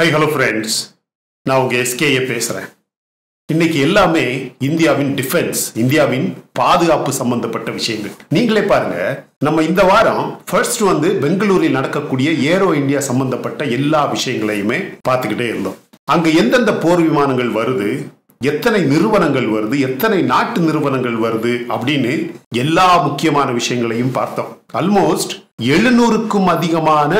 High hello friends நான் உங்கள் SKA பேசுகிறேன் இன்னைக்கு எல்லாமே இந்தியாவின் டிஃபென்ஸ் இந்தியாவின் பாதுகாப்பு சம்பந்தப்பட்ட விஷயங்கள். நீங்களே பாருங்க நம்ம இந்த வாரம் ஃபர்ஸ்ட் வந்து பெங்களூரில் நடக்கக்கூடிய ஏரோ இந்தியா சம்பந்தப்பட்ட எல்லா விஷயங்களையுமே பார்த்துக்கிட்டே இருந்தோம். அங்கே எந்தெந்த போர் விமானங்கள் வருது எத்தனை நிறுவனங்கள் வருது எத்தனை நாட்டு நிறுவனங்கள் வருது அப்படின்னு எல்லா முக்கியமான விஷயங்களையும் பார்த்தோம். ஆல்மோஸ்ட் எழுநூறுக்கும் அதிகமான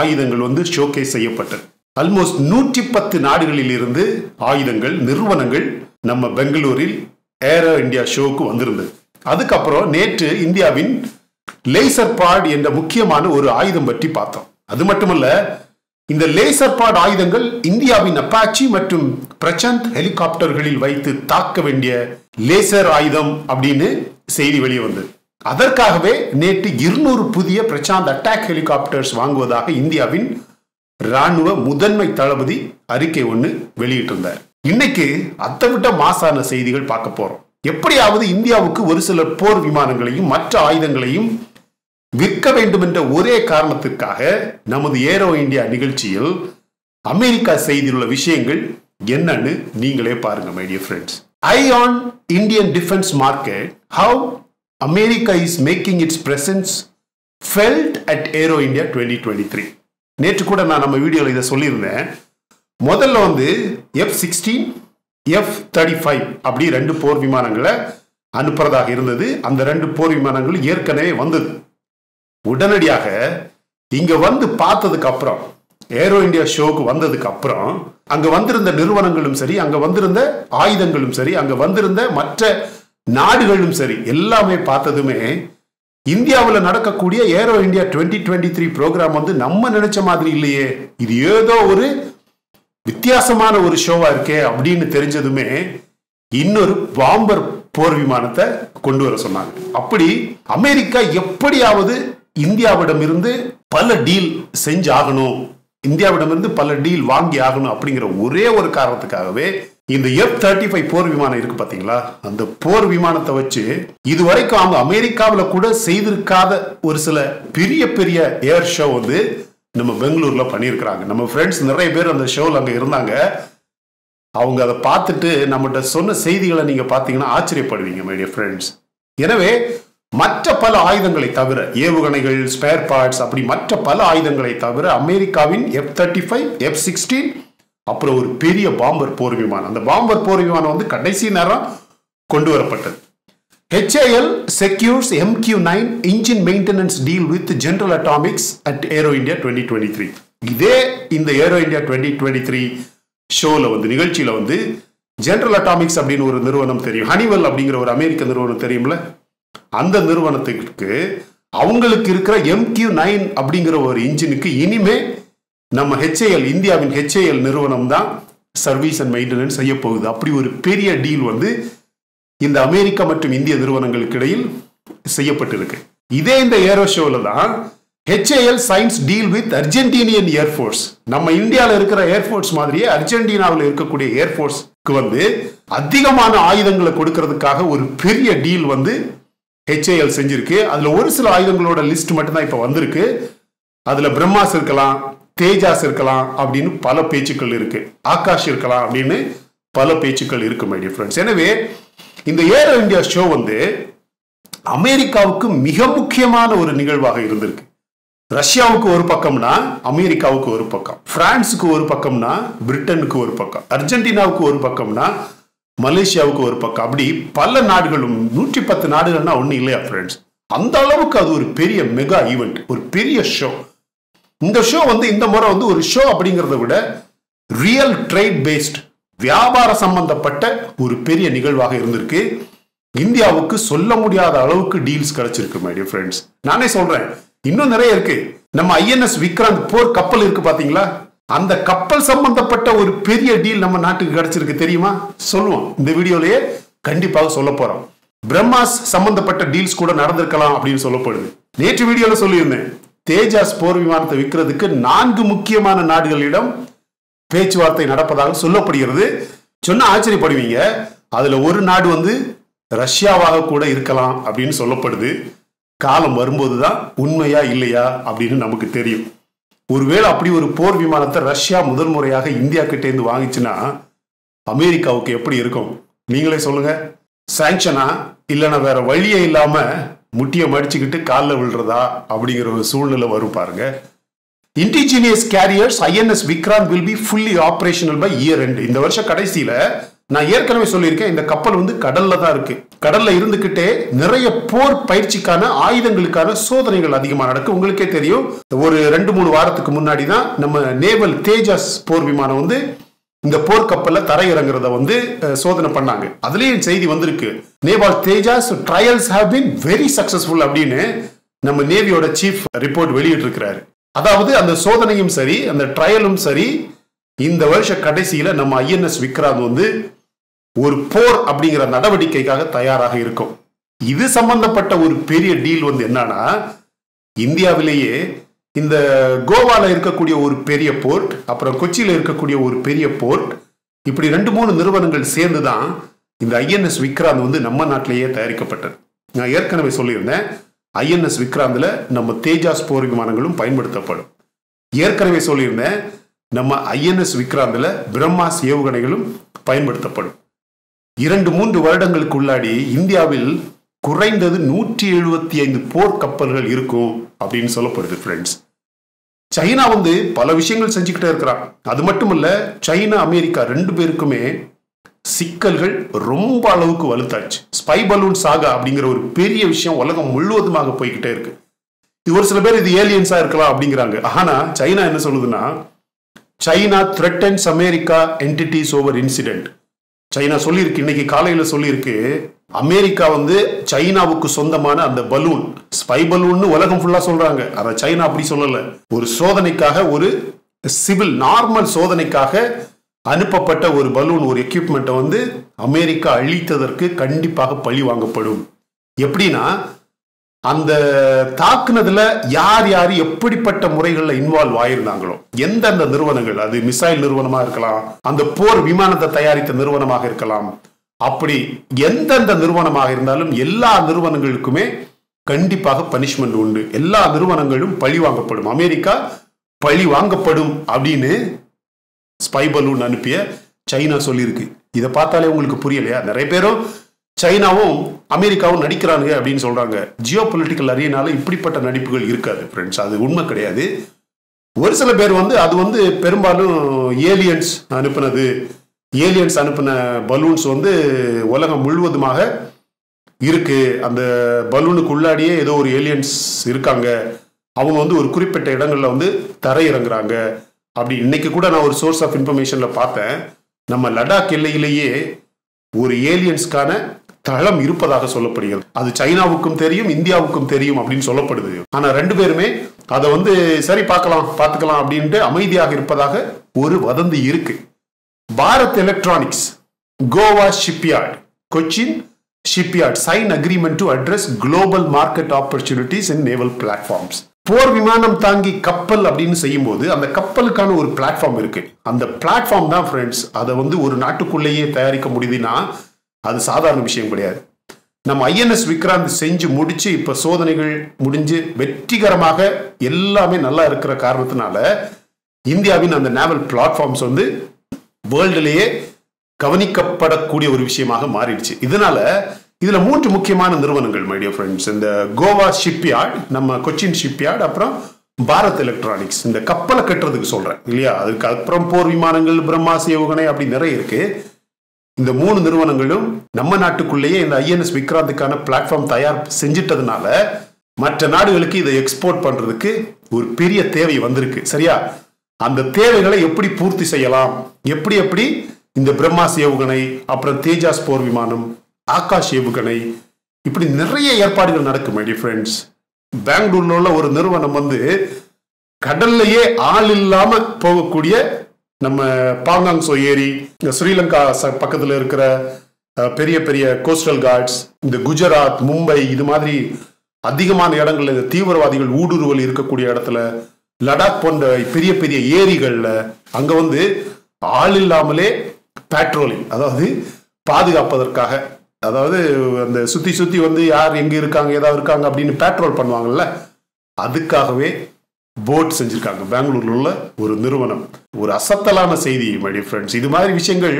ஆயுதங்கள் வந்து ஷோகேஸ் செய்யப்பட்டது. ஆல்மோஸ்ட் நூற்றி பத்து நாடுகளில் இருந்து ஆயுதங்கள் நிறுவனங்கள் நம்ம பெங்களூரில் ஏரோ இந்தியா ஷோவுக்கு வந்திருந்தது. அதுக்கப்புறம் நேற்று இந்தியாவின் லேசர் பாட் என்ற முக்கியமான ஒரு ஆயுதம் பற்றி பார்த்தோம். அது மட்டுமல்ல இந்த லேசர் பாட் ஆயுதங்கள் இந்தியாவின் அப்பாச்சி மற்றும் பிரசாந்த் ஹெலிகாப்டர்களில் வைத்து தாக்க வேண்டிய லேசர் ஆயுதம் அப்படின்னு செய்தி வெளியே வந்தது. அதற்காகவே நேற்று இருநூறு புதிய பிரசாந்த் அட்டாக் ஹெலிகாப்டர்ஸ் வாங்குவதாக இந்தியாவின் ராணுவ முதன்மை தளபதி அறிக்கை ஒன்று வெளியிட்டிருந்தார். இன்னைக்கு அத்தவிட்ட விட்ட மாசான செய்திகள் பார்க்க போறோம். எப்படியாவது இந்தியாவுக்கு ஒரு சில போர் விமானங்களையும் மற்ற ஆயுதங்களையும் விற்க வேண்டும் என்ற ஒரே காரணத்திற்காக நமது ஏரோ இந்தியா நிகழ்ச்சியில் அமெரிக்கா செய்தியுள்ள விஷயங்கள் என்னன்னு நீங்களே பாருங்க my dear friends eye on Indian defence market how America is making its presence felt at Aero India twenty twenty three நேற்று கூட நான் நம்ம வீடியோவில் இதை சொல்லியிருந்தேன். முதல்ல வந்து F sixteen F thirty five அப்படி ரெண்டு போர் விமானங்களை அனுப்புறதாக இருந்தது. அந்த ரெண்டு போர் விமானங்கள் ஏற்கனவே வந்தது. உடனடியாக இங்கே வந்து பார்த்ததுக்கு அப்புறம் ஏரோ இந்தியா ஷோக்கு வந்ததுக்கு அப்புறம் அங்கே வந்திருந்த நிறுவனங்களும் சரி அங்கே வந்திருந்த ஆயுதங்களும் சரி அங்கே வந்திருந்த மற்ற நாடுகளும் சரி எல்லாமே பார்த்ததுமே இந்தியாவில் நடக்கக்கூடிய Aero India twenty twenty three programme வந்து நம்ம நினைச்ச மாதிரி இல்லையே. இது ஏதோ ஒரு வித்தியாசமான ஒரு ஷோவா இருக்கே அப்படின்னு தெரிஞ்சதுமே இன்னொரு பாம்பர் போர் விமானத்தை கொண்டு வர சொன்னாங்க. அப்படி அமெரிக்கா எப்படியாவது இந்தியாவிடம் இருந்து பல டீல் செஞ்சாகணும். இந்தியாவிடமிருந்து பல டீல் வாங்கி ஆகணும் அப்படிங்கிற ஒரே ஒரு காரணத்துக்காகவே இந்த எஃப் தேர்ட்டி ஃபைவ் போர் விமானம் இருக்கு பாத்தீங்களா? அந்த போர் விமானத்தை வச்சு இதுவரைக்கும் அவங்க அமெரிக்காவில் கூட செய்திருக்காத ஒரு சில பெரிய பெரிய ஏர் ஷோ வந்து நம்ம பெங்களூர்ல பண்ணியிருக்கிறாங்க. நம்ம ஃப்ரெண்ட்ஸ் நிறைய பேர் அந்த ஷோவில் அங்கே இருந்தாங்க. அவங்க அதை பார்த்துட்டு நம்மகிட்ட சொன்ன செய்திகளை நீங்க பார்த்தீங்கன்னா ஆச்சரியப்படுவீங்க மைடிய ஃப்ரெண்ட்ஸ் எனவே மற்ற பல ஆயுதங்களை தவிர ஏவுகணைகள் ஸ்பேர் பார்ட்ஸ் அப்படி மற்ற பல ஆயுதங்களை தவிர அமெரிக்காவின் F thirty five F sixteen அப்புறம் ஒரு பெரிய பாம்பர் போர் விமானம். அந்த பாம்பர் போர் விமானம் வந்து கடைசி நேரம் கொண்டு வரப்பட்டது. HAL secures MQ nine engine maintenance deal with General Atomics at Aero India twenty twenty three இதே இந்த Aero India twenty twenty three ஷோவில் வந்து நிகழ்ச்சியில் வந்து ஜென்ரல் அட்டாமிக்ஸ் அப்படின்னு ஒரு நிறுவனம் தெரியும். ஹனிவெல் அப்படிங்கிற ஒரு அமெரிக்க நிறுவனம் தெரியும்ல? அந்த நிறுவனத்துக்கு அவங்களுக்கு இருக்கிற எம்கியூ நைன் அப்படிங்கிற ஒரு இன்ஜினுக்கு இனிமே நம்ம ஹெச்ஏஎல் இந்தியாவின் ஹெச்ஏஎல் நிறுவனம் தான் சர்வீஸ் அண்ட் மெயின்டெனன்ஸ் செய்ய போகுது அப்படி ஒரு பெரிய டீல் வந்து இந்த அமெரிக்கா மற்றும் இந்திய நிறுவனங்களுக்கு இடையில் செய்யப்பட்டிருக்கு. இதே இந்த ஏரோ ஷோவில் தான் HAL signs deal with Argentinian air force நம்ம இந்தியாவில் இருக்கிற ஏர்ஃபோர்ஸ் மாதிரியே அர்ஜென்டினாவில் இருக்கக்கூடிய ஏர்ஃபோர்ஸ்க்கு வந்து அதிகமான ஆயுதங்களை கொடுக்கறதுக்காக ஒரு பெரிய டீல் வந்து ஹெச்ஏஎல் செஞ்சிருக்கு. அதில் ஒரு சில ஆயுதங்களோட லிஸ்ட் மட்டும்தான் இப்போ வந்திருக்கு. அதில் பிரம்மாஸ் இருக்கலாம் தேஜாஸ் இருக்கலாம் அப்படின்னு பல பேச்சுக்கள் இருக்கு. ஆகாஷ் இருக்கலாம் அப்படின்னு பல பேச்சுக்கள் இருக்கு மை ஃப்ரெண்ட்ஸ் எனவே இந்த ஏர் இந்தியா ஷோ வந்து அமெரிக்காவுக்கு மிக முக்கியமான ஒரு நிகழ்வாக இருந்திருக்கு. ரஷ்யாவுக்கு ஒரு பக்கம்னா அமெரிக்காவுக்கு ஒரு பக்கம். பிரான்ஸுக்கு ஒரு பக்கம்னா பிரிட்டனுக்கு ஒரு பக்கம். அர்ஜென்டினாவுக்கு ஒரு பக்கம்னா மலேசியாவுக்கு ஒரு பக்கம். அப்படி பல நாடுகளும் நூற்றி பத்து நாடுகள்னா ஒன்றும் இல்லையா ஃப்ரெண்ட்ஸ் அந்த அளவுக்கு அது ஒரு பெரிய மெகா ஈவெண்ட் ஒரு பெரிய ஷோ இந்த ஷோ வந்து இந்த முறை வந்து ஒரு ஷோ அப்படிங்கிறத விட ரியல் ட்ரேட் பேஸ்ட் வியாபார சம்பந்தப்பட்ட ஒரு பெரிய நிகழ்வாக இருந்திருக்கு. இந்தியாவுக்கு சொல்ல முடியாத அளவுக்கு டீல்ஸ் கிடைச்சிருக்கு மை டியர் ஃப்ரெண்ட்ஸ் நானே சொல்றேன் இன்னும் நிறைய இருக்கு. நம்ம ஐஎன்எஸ் விக்ராந்த் போர் கப்பல் இருக்கு பாத்தீங்களா? அந்த கப்பல் சம்பந்தப்பட்ட ஒரு பெரிய டீல் நம்ம நாட்டுக்கு கிடைச்சிருக்கு தெரியுமா? சொல்லுவோம். இந்த வீடியோலயே கண்டிப்பாக சொல்ல போறோம். பிரம்மாஸ் சம்பந்தப்பட்ட டீல்ஸ் கூட நடந்திருக்கலாம் அப்படின்னு சொல்லப்படுது. நேற்று வீடியோல சொல்லியிருந்தேன். தேஜாஸ் போர் விமானத்தை விற்கிறதுக்கு நான்கு முக்கியமான நாடுகளிடம் பேச்சுவார்த்தை நடப்பதாக சொல்லப்படுகிறது. சொன்ன ஆச்சரியப்படுவீங்க. அதுல ஒரு நாடு வந்து ரஷ்யாவாக கூட இருக்கலாம் அப்படின்னு சொல்லப்படுது. காலம் வரும்போது தான் உண்மையா இல்லையா அப்படின்னு நமக்கு தெரியும். ஒருவேளை அப்படி ஒரு போர் விமானத்தை ரஷ்யா முதல் முறையாக இந்தியா கிட்டேருந்து வாங்கிச்சுன்னா அமெரிக்காவுக்கு எப்படி இருக்கும்? நீங்களே சொல்லுங்க. சாங்ஷனா? இல்லைன்னா வேற வழியே இல்லாம முட்டியை மடிச்சுக்கிட்டு காலில் விழுறதா அப்படிங்கிற ஒரு சூழ்நிலை வரும் பாருங்க. Indigenous carriers INS Vikrant will be fully operational by year ரெண்டு இந்த வருஷம் கடைசியில் நான் ஏற்கனவே சொல்லியிருக்கேன் இந்த கப்பல் வந்து கடல்ல தான் இருக்கு. கடல்ல இருந்துகிட்டே நிறைய போர் பயிற்சிக்கான ஆயுதங்களுக்கான சோதனைகள் அதிகமாக நடக்கும் உங்களுக்கே தெரியும் ஒரு ரெண்டு மூணு வாரத்துக்கு முன்னாடி தான் நம்ம நேவல் தேஜஸ் போர் விமானம் வந்து இந்த போர்க்கப்பல்ல தரையிறங்குறத வந்து சோதனை பண்ணாங்க. அதுலயும் செய்தி வந்திருக்கு. Naval Tejas trials have been very successful அப்படின்னு நம்ம நேவியோட சீஃப் ரிப்போர்ட் வெளியிட்டு இருக்கிறாரு அதாவது அந்த சோதனையும் சரி அந்த ட்ரையலும் சரி இந்த வருஷ கடைசியில நம்ம ஐஎன்எஸ் விக்ராந்த் வந்து ஒரு போர் அப்படிங்கிற நடவடிக்கைக்காக தயாராக இருக்கும். இது சம்பந்தப்பட்ட ஒரு பெரிய டீல் வந்து என்னன்னா இந்தியாவிலேயே இந்த கோவாவில் இருக்கக்கூடிய ஒரு பெரிய போர்ட் அப்புறம் கொச்சியில் இருக்கக்கூடிய ஒரு பெரிய போர்ட் இப்படி ரெண்டு மூணு நிறுவனங்கள் சேர்ந்து தான் இந்த ஐஎன்எஸ் விக்ராந்த் வந்து நம்ம நாட்டிலேயே தயாரிக்கப்பட்டது. நான் ஏற்கனவே சொல்லியிருந்தேன் ஐஎன்எஸ் விக்ராந்தில் நம்ம தேஜாஸ் போர் விமானங்களும் பயன்படுத்தப்படும். ஏற்கனவே சொல்லியிருந்தேன் நம்ம ஐஎன்எஸ் விக்ராந்தில் பிரம்மாஸ் ஏவுகணைகளும் பயன்படுத்தப்படும். இரண்டு மூன்று வருடங்களுக்குள்ளாடி இந்தியாவில் குறைந்தது நூற்றி எழுபத்தி ஐந்து போர் கப்பல்கள் இருக்கும் அப்படின்னு சொல்லப்படுது ஃப்ரெண்ட்ஸ் சைனா வந்து பல விஷயங்கள் செஞ்சுக்கிட்டே இருக்கிறான். அது மட்டும் இல்ல சைனா அமெரிக்கா ரெண்டு பேருக்குமே சிக்கல்கள் ரொம்ப அளவுக்கு வலுத்தாச்சு. ஸ்பை பலூன் சாகா அப்படிங்கிற ஒரு பெரிய விஷயம் உலகம் முழுவதுமாக போய்கிட்டே இருக்கு. இது ஒரு சில பேர் இது ஏலியன்ஸா இருக்கலாம் அப்படிங்கிறாங்க. ஆனா சைனா என்ன சொல்லுதுன்னா China threatens America entities over incident China சொல்லியிருக்கு இன்னைக்கு காலையில சொல்லியிருக்கு அமெரிக்கா வந்து சைனாவுக்கு சொந்தமான அந்த பலூன் ஸ்பை பலூன்னு உலகம் ஃபுல்லா சொல்றாங்க. அதை சைனா அப்படி சொல்லல. ஒரு சோதனைக்காக ஒரு சிவில் நார்மல் சோதனைக்காக அனுப்பப்பட்ட ஒரு பலூன் ஒரு எக்யூப்மெண்ட்டை வந்து அமெரிக்கா அழித்ததற்கு கண்டிப்பாக பழி வாங்கப்படும். எப்படின்னா அந்த தாக்குனதுல யார் யார் எப்படிப்பட்ட முறைகளில் இன்வால்வ் ஆயிருந்தாங்களோ எந்தெந்த நிறுவனங்கள் அது மிசைல் நிறுவனமா இருக்கலாம் அந்த போர் விமானத்தை தயாரித்த நிறுவனமாக இருக்கலாம் அப்படி எந்தெந்த நிறுவனமாக இருந்தாலும் எல்லா நிறுவனங்களுக்குமே கண்டிப்பாக பனிஷ்மெண்ட் உண்டு. எல்லா நிறுவனங்களும் பழி வாங்கப்படும். அமெரிக்கா பழி வாங்கப்படும் அப்படின்னு ஸ்பை பலூன் அனுப்பிய சைனா சொல்லியிருக்கு. இதை பார்த்தாலே உங்களுக்கு புரியலையா? நிறைய பேரும் சைனாவும் அமெரிக்காவும் நடிக்கிறாங்க அப்படின்னு சொல்றாங்க. ஜியோ பொலிட்டிக்கல் அறியனால இப்படிப்பட்ட நடிப்புகள் இருக்காது ஃப்ரெண்ட்ஸ் அது உண்மை கிடையாது. ஒரு சில பேர் வந்து அது வந்து பெரும்பாலும் ஏலியன்ஸ் அனுப்புனது ஏலியன்ஸ் அனுப்பின பலூன்ஸ் வந்து உலகம் முழுவதுமாக இருக்கு. அந்த பலூனுக்கு உள்ளாடியே ஏதோ ஒரு ஏலியன்ஸ் இருக்காங்க. அவங்க வந்து ஒரு குறிப்பிட்ட இடங்களில் வந்து தரையிறங்குறாங்க. அப்படி இன்னைக்கு கூட நான் ஒரு சோர்ஸ் ஆஃப் இன்ஃபர்மேஷனில் பார்த்தேன். நம்ம லடாக் எல்லையிலேயே ஒரு ஏலியன்ஸ்க்கான தளம் இருப்பதாக சொல்லப்படுகிறது. அது சைனாவுக்கும் தெரியும் இந்தியாவுக்கும் தெரியும் அப்படின்னு சொல்லப்படுது. ஆனால் ரெண்டு பேருமே அதை வந்து சரி பார்க்கலாம் பார்த்துக்கலாம் அப்படின்ட்டு அமைதியாக இருப்பதாக ஒரு வதந்தி இருக்கு. Bharat electronics Goa shipyard Cochin shipyard sign agreement to address global market opportunities in naval platforms போர் விமானம் தாங்கி கப்பல் அப்படின்னு செய்யும்போது அந்த கப்பலுக்கான ஒரு பிளாட்ஃபார்ம் இருக்கு. அந்த பிளாட்ஃபார்ம் தான் ஃப்ரெண்ட்ஸ் அதை வந்து ஒரு நாட்டுக்குள்ளேயே தயாரிக்க முடியுதுன்னா அது சாதாரண விஷயம் கிடையாது. நம்ம ஐஎன்எஸ் விக்ராந்த் செஞ்சு முடிச்சு இப்ப சோதனைகள் முடிஞ்சு வெற்றிகரமாக எல்லாமே நல்லா இருக்கிற காரணத்தினால இந்தியாவின் அந்த நேவல் பிளாட்ஃபார்ம்ஸ் வந்து வேர்ல்டுலேயே கவனிக்கப்படக்கூடிய ஒரு விஷயமாக மாறிடுச்சு. இதனால இதுல மூன்று முக்கியமான நிறுவனங்கள் மைடியோ ஃப்ரெண்ட்ஸ் இந்த கோவா ஷிப்யார்ட் நம்ம கொச்சின் ஷிப்யார்ட் அப்புறம் பாரத் எலக்ட்ரானிக்ஸ் இந்த கப்பலை கட்டுறதுக்கு சொல்றேன் இல்லையா? அதுக்கு அப்புறம் போர் விமானங்கள் பிரம்மாஸ் ஏவுகணை அப்படி நிறைய இருக்கு. இந்த மூணு நிறுவனங்களும் நம்ம நாட்டுக்குள்ளேயே இந்த ஐஎன்எஸ் விக்ராந்துக்கான பிளாட்ஃபார்ம் தயார் செஞ்சிட்டதுனால மற்ற நாடுகளுக்கு இதை எக்ஸ்போர்ட் பண்றதுக்கு ஒரு பெரிய தேவை வந்திருக்கு சரியா? அந்த தேவைகளை எப்படி பூர்த்தி செய்யலாம்? எப்படி எப்படி? இந்த பிரம்மாஸ் ஏவுகணை அப்புறம் தேஜாஸ் போர் விமானம் ஆகாஷ் ஏவுகணை இப்படி நிறைய ஏற்பாடுகள் நடக்கும் மை ஃப்ரெண்ட்ஸ் பெங்களூர்ல உள்ள ஒரு நிறுவனம் வந்து கடல்லையே ஆள் இல்லாம போகக்கூடிய நம்ம பாங்காங்சோ ஏரி இந்த ஸ்ரீலங்கா ச- பக்கத்துல இருக்கிற பெரிய பெரிய கோஸ்டல் கார்ட்ஸ் இந்த குஜராத் மும்பை இது மாதிரி அதிகமான இடங்கள்ல இந்த தீவிரவாதிகள் ஊடுருவல் இருக்கக்கூடிய இடத்துல லடாக் போன்ற பெரிய பெரிய ஏரிகளில் அங்கே வந்து ஆள் இல்லாமலே பேட்ரோலிங் அதாவது பாதுகாப்பதற்காக அதாவது அந்த சுத்தி சுத்தி வந்து யார் எங்க இருக்காங்க ஏதாவது இருக்காங்க அப்படின்னு பேட்ரோல் பண்ணுவாங்கல்ல அதுக்காகவே போட் செஞ்சிருக்காங்க. பெங்களூர்ல உள்ள ஒரு நிறுவனம். ஒரு அசத்தலான செய்தி மை ஃப்ரெண்ட்ஸ் இது மாதிரி விஷயங்கள்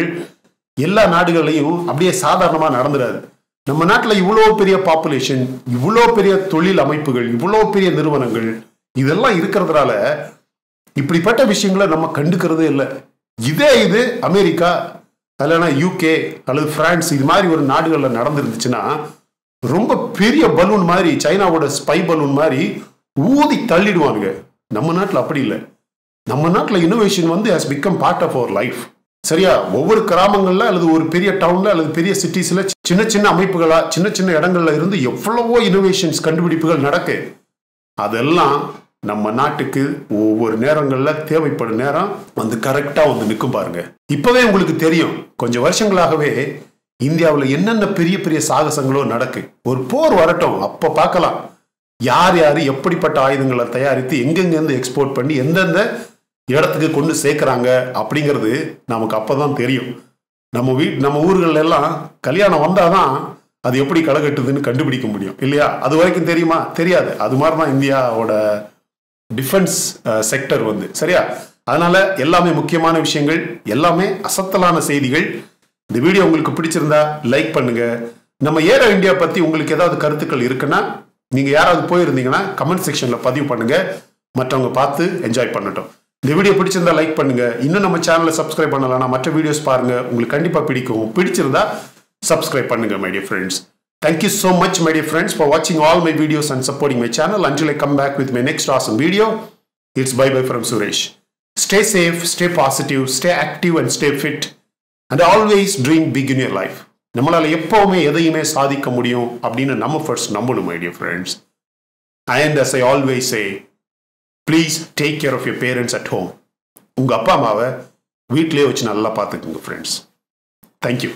எல்லா நாடுகள்லையும் அப்படியே சாதாரணமா நடந்துடாது நம்ம நாட்டில் இவ்வளோ பெரிய பாப்புலேஷன் இவ்வளோ பெரிய தொழில் அமைப்புகள் இவ்வளோ பெரிய நிறுவனங்கள் இதெல்லாம் இருக்கிறதுனால இப்படிப்பட்ட விஷயங்களை நம்ம கண்டுக்கிறதே இல்லை. இதே இது அமெரிக்கா இல்லைன்னா யூகே அல்லது பிரான்ஸ் இது மாதிரி ஒரு நாடுகளில் நடந்துருந்துச்சுன்னா ரொம்ப பெரிய பலூன் மாதிரி சைனாவோட ஸ்பை பலூன் மாதிரி ஊதி தள்ளிடுவானுங்க. நம்ம நாட்டில் அப்படி இல்லை. நம்ம நாட்டில் இன்னோவேஷன் வந்து has become part of our life சரியா? ஒவ்வொரு கிராமங்களில் அல்லது ஒரு பெரிய டவுனில் அல்லது பெரிய சிட்டிஸில் சின்ன சின்ன அமைப்புகளாக சின்ன சின்ன இடங்கள்ல இருந்து எவ்வளவோ இனோவேஷன்ஸ் கண்டுபிடிப்புகள் நடக்கு. அதெல்லாம் நம்ம நாட்டுக்கு ஒவ்வொரு நேரங்கள்ல தேவைப்படும் நேரம் வந்து கரெக்டா வந்து நிற்கும் பாருங்க. இப்பவே உங்களுக்கு தெரியும் கொஞ்சம் வருஷங்களாகவே இந்தியாவில் என்னென்ன பெரிய பெரிய சாகசங்களோ நடக்கு. ஒரு போர் வரட்டும் அப்போ பார்க்கலாம். யார் யார் எப்படிப்பட்ட ஆயுதங்களை தயாரித்து எங்கெங்கேருந்து எக்ஸ்போர்ட் பண்ணி எந்தெந்த இடத்துக்கு கொண்டு சேர்க்குறாங்க அப்படிங்கிறது நமக்கு அப்போ தான் தெரியும். நம்ம வீட் நம்ம ஊர்கள் எல்லாம் கல்யாணம் வந்தால் தான் அது எப்படி களைகட்டுதுன்னு கண்டுபிடிக்க முடியும் இல்லையா? அது வரைக்கும் தெரியுமா? தெரியாது. அது மாதிரி தான் இந்தியாவோட டிஃபென்ஸ் செக்டர் uh, வந்து சரியா? அதனால எல்லாமே முக்கியமான விஷயங்கள் எல்லாமே அசத்தலான செய்திகள். இந்த வீடியோ உங்களுக்கு பிடிச்சிருந்தா லைக் பண்ணுங்க. நம்ம ஏரோ இந்தியா பத்தி உங்களுக்கு ஏதாவது கருத்துக்கள் இருக்குன்னா நீங்க யாராவது போயிருந்தீங்கன்னா கமெண்ட் செக்ஷன்ல பதிவு பண்ணுங்க. மற்றவங்க பார்த்து என்ஜாய் பண்ணட்டும். இந்த வீடியோ பிடிச்சிருந்தா லைக் பண்ணுங்க. இன்னும் நம்ம சேனலை சப்ஸ்கிரைப் பண்ணலன்னா மற்ற வீடியோஸ் பாருங்க. உங்களுக்கு கண்டிப்பா பிடிக்கும். பிடிச்சிருந்தா சப்ஸ்கிரைப் பண்ணுங்க my dear friends Thank you so much, my dear friends, for watching all my videos and supporting my channel. Until I come back with my next awesome video, it's bye bye from Suresh. Stay safe, stay positive, stay active, and stay fit. And always dream big in your life. நம்மளால எப்பவுமே எதையுமே சாதிக்க முடியும் அப்படின்னு நம்ம first நம்பணும் my dear friends and as I always say please take care of your parents at home உங்கள் அப்பா அம்மாவை வீட்டிலேயே வச்சு நல்லா பார்த்துக்குங்க ஃப்ரெண்ட்ஸ் தேங்க்யூ